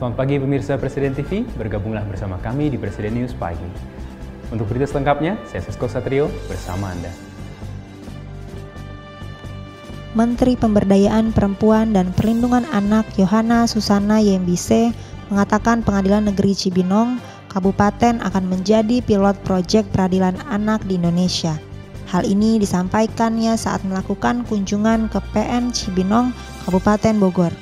Selamat pagi pemirsa Presiden TV, bergabunglah bersama kami di Presiden News Pagi. Untuk berita selengkapnya, saya Sesko Satrio bersama Anda. Menteri Pemberdayaan Perempuan dan Perlindungan Anak Yohana Susana Yembise mengatakan Pengadilan Negeri Cibinong, Kabupaten akan menjadi pilot proyek peradilan anak di Indonesia. Hal ini disampaikannya saat melakukan kunjungan ke PN Cibinong, Kabupaten Bogor.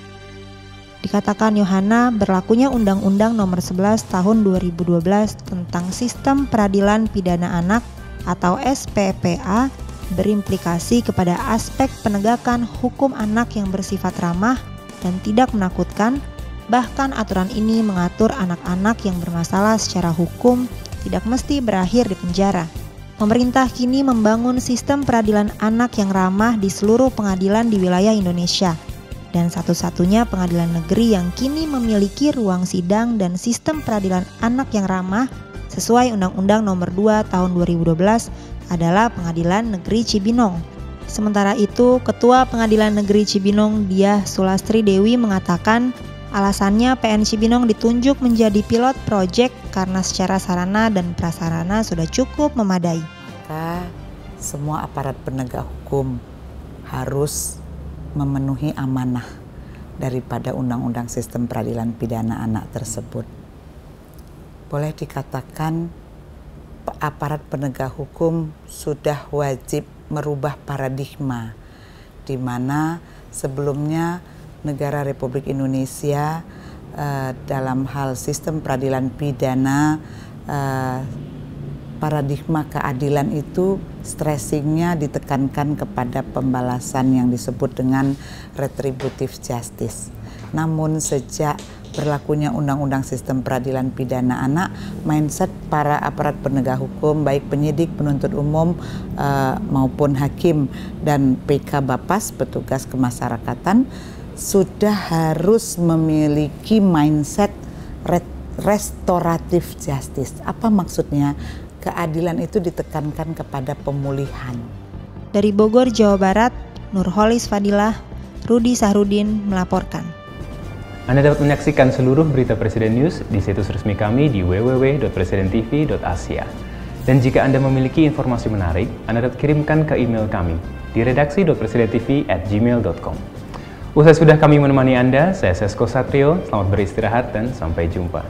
Dikatakan Yohana berlakunya Undang-Undang Nomor 11 Tahun 2012 tentang Sistem Peradilan Pidana Anak atau SPPA berimplikasi kepada aspek penegakan hukum anak yang bersifat ramah dan tidak menakutkan. Bahkan aturan ini mengatur anak-anak yang bermasalah secara hukum tidak mesti berakhir di penjara. Pemerintah kini membangun sistem peradilan anak yang ramah di seluruh pengadilan di wilayah Indonesia dan satu-satunya pengadilan negeri yang kini memiliki ruang sidang dan sistem peradilan anak yang ramah sesuai Undang-Undang Nomor 2 Tahun 2012 adalah Pengadilan Negeri Cibinong. Sementara itu, Ketua Pengadilan Negeri Cibinong Diah Sulastri Dewi mengatakan alasannya PN Cibinong ditunjuk menjadi pilot proyek karena secara sarana dan prasarana sudah cukup memadai. Semua aparat penegak hukum harus memenuhi amanah daripada Undang-Undang Sistem Peradilan Pidana Anak tersebut. Boleh dikatakan aparat penegak hukum sudah wajib merubah paradigma di mana sebelumnya negara Republik Indonesia uh, dalam hal sistem peradilan pidana uh, paradigma keadilan itu stressingnya ditekankan kepada pembalasan yang disebut dengan retributive justice. Namun sejak berlakunya Undang-Undang Sistem Peradilan Pidana Anak, mindset para aparat penegak hukum, baik penyidik, penuntut umum uh, maupun hakim dan PK Bapas, petugas kemasyarakatan, sudah harus memiliki mindset restoratif justice. Apa maksudnya? Keadilan itu ditekankan kepada pemulihan. Dari Bogor, Jawa Barat, Nurholis Fadilah, Rudi Sahrudin melaporkan. Anda dapat menyaksikan seluruh berita Presiden News di situs resmi kami di www.presidentv.asia. Dan jika Anda memiliki informasi menarik, Anda dapat kirimkan ke email kami di redaksi.presidentv@gmail.com. Usai sudah kami menemani Anda, saya Sesko Satrio, selamat beristirahat dan sampai jumpa.